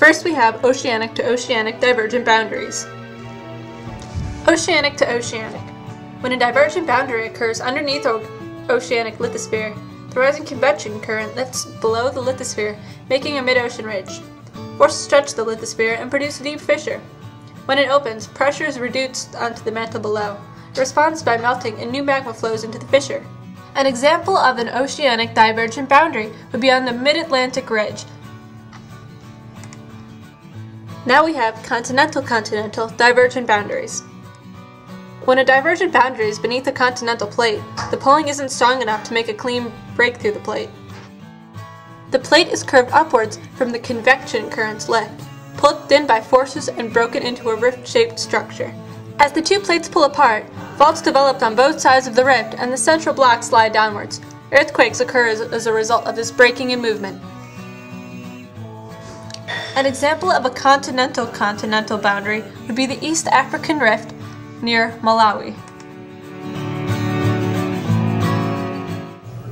First we have oceanic to oceanic divergent boundaries. Oceanic to oceanic. When a divergent boundary occurs underneath the oceanic lithosphere, the rising convection current lifts below the lithosphere, making a mid-ocean ridge. Forces stretch the lithosphere and produce a deep fissure. When it opens, pressure is reduced onto the mantle below. It responds by melting and new magma flows into the fissure. An example of an oceanic divergent boundary would be on the Mid-Atlantic Ridge. Now we have continental-continental divergent boundaries. When a divergent boundary is beneath a continental plate, the pulling isn't strong enough to make a clean break through the plate. The plate is curved upwards from the convection current's lift, pulled in by forces and broken into a rift-shaped structure. As the two plates pull apart, faults develop on both sides of the rift and the central block slide downwards. Earthquakes occur as, as a result of this breaking and movement. An example of a continental-continental boundary would be the East African Rift near Malawi.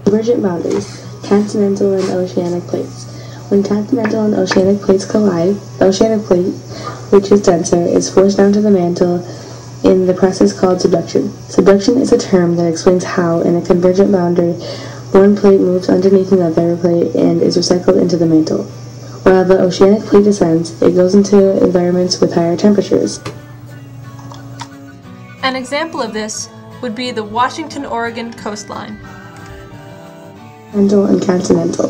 Divergent boundaries, continental and oceanic plates. When continental and oceanic plates collide, the oceanic plate, which is denser, is forced down to the mantle in the process called subduction. Subduction is a term that explains how, in a convergent boundary, one plate moves underneath another plate and is recycled into the mantle. While the oceanic plate descends, it goes into environments with higher temperatures. An example of this would be the Washington-Oregon coastline. Continental and continental.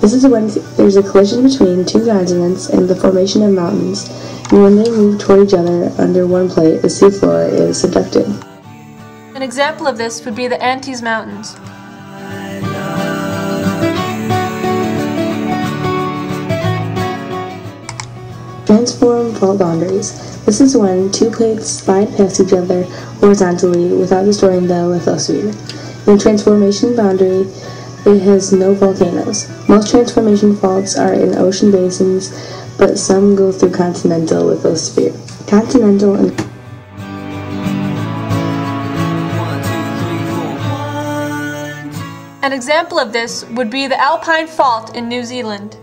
This is when there's a collision between two continents and the formation of mountains, and when they move toward each other under one plate, the seafloor is subducted. An example of this would be the Andes Mountains. Transform fault boundaries. This is when two plates slide past each other horizontally without destroying the lithosphere. In transformation boundary, it has no volcanoes. Most transformation faults are in ocean basins, but some go through continental lithosphere. Continental and An example of this would be the Alpine Fault in New Zealand.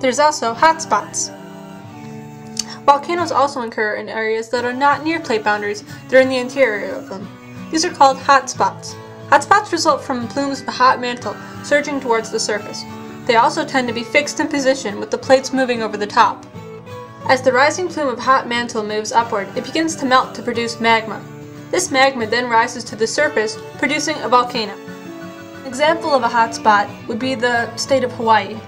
There's also hotspots. Volcanoes also occur in areas that are not near plate boundaries, they're in the interior of them. These are called hotspots. Hotspots result from plumes of hot mantle surging towards the surface. They also tend to be fixed in position with the plates moving over the top. As the rising plume of hot mantle moves upward, it begins to melt to produce magma. This magma then rises to the surface, producing a volcano. An example of a hotspot would be the state of Hawaii.